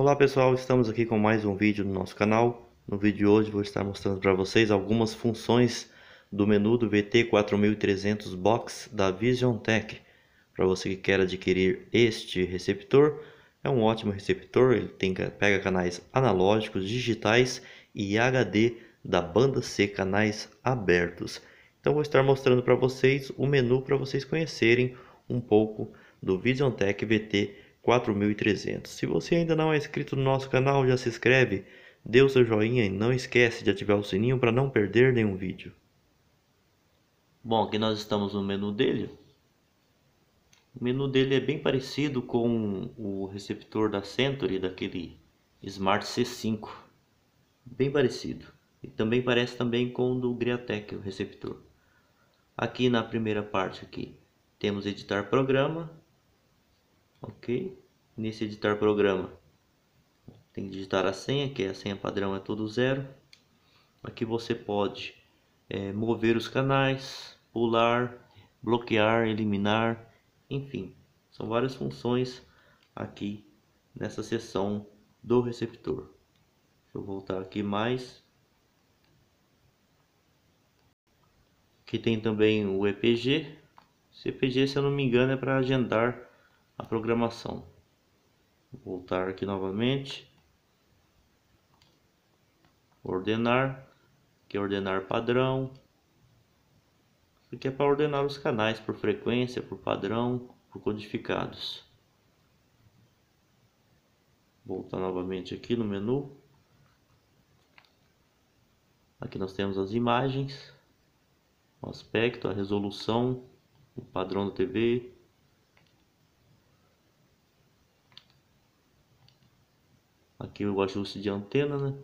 Olá pessoal, estamos aqui com mais um vídeo no nosso canal. No vídeo de hoje vou estar mostrando para vocês algumas funções do menu do VT4300 Box da VisionTech. Para você que quer adquirir este receptor, é um ótimo receptor, ele tem, pega canais analógicos, digitais e HD da banda C, canais abertos. Então vou estar mostrando para vocês o menu para vocês conhecerem um pouco do VisionTech VT 4300. Se você ainda não é inscrito no nosso canal, já se inscreve, dê o seu joinha e não esquece de ativar o sininho para não perder nenhum vídeo. Bom, aqui nós estamos no menu dele. O menu dele é bem parecido com o receptor da Century, daquele Smart C5. Bem parecido. E também parece também com o do Griatec, o receptor. Aqui na primeira parte aqui, temos editar programa, ok? Nesse editar programa. Tem que digitar a senha que é a senha padrão é todo zero. Aqui você pode é, mover os canais pular bloquear eliminar enfim. São várias funções aqui nessa seção do receptor. Deixa eu voltar aqui mais. Aqui tem também o EPG EPG se eu não me engano é para agendar a programação. Vou voltar aqui novamente. Ordenar, que é ordenar padrão. Isso aqui é para ordenar os canais por frequência, por padrão, por codificados. Voltar novamente aqui no menu. Aqui nós temos as imagens, o aspecto, a resolução, o padrão da TV, aqui o ajuste de antena, né?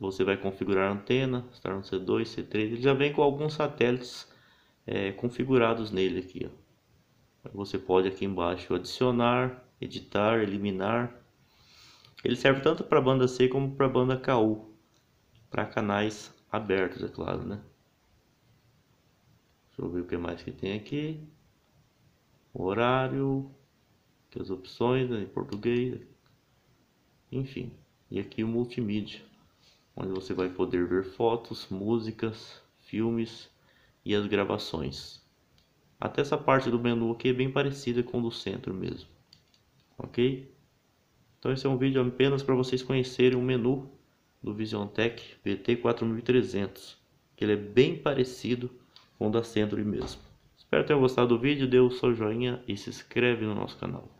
Você, vai configurar a antena, estar no C2, C3, ele já vem com alguns satélites é, configurados nele aqui, ó. Você pode aqui embaixo adicionar, editar, eliminar. Ele serve tanto para banda C como para banda KU, para canais abertos, é claro, né? Deixa eu ver o que mais que tem aqui. Horário, aqui as opções né, em português, enfim. E aqui o multimídia, onde você vai poder ver fotos, músicas, filmes e as gravações. Até essa parte do menu aqui é bem parecida com o do centro mesmo. Ok? Então esse é um vídeo apenas para vocês conhecerem o menu do VisionTech VT4300, que ele é bem parecido com o da Century mesmo. Espero que tenham gostado do vídeo, dê o seu joinha e se inscreve no nosso canal.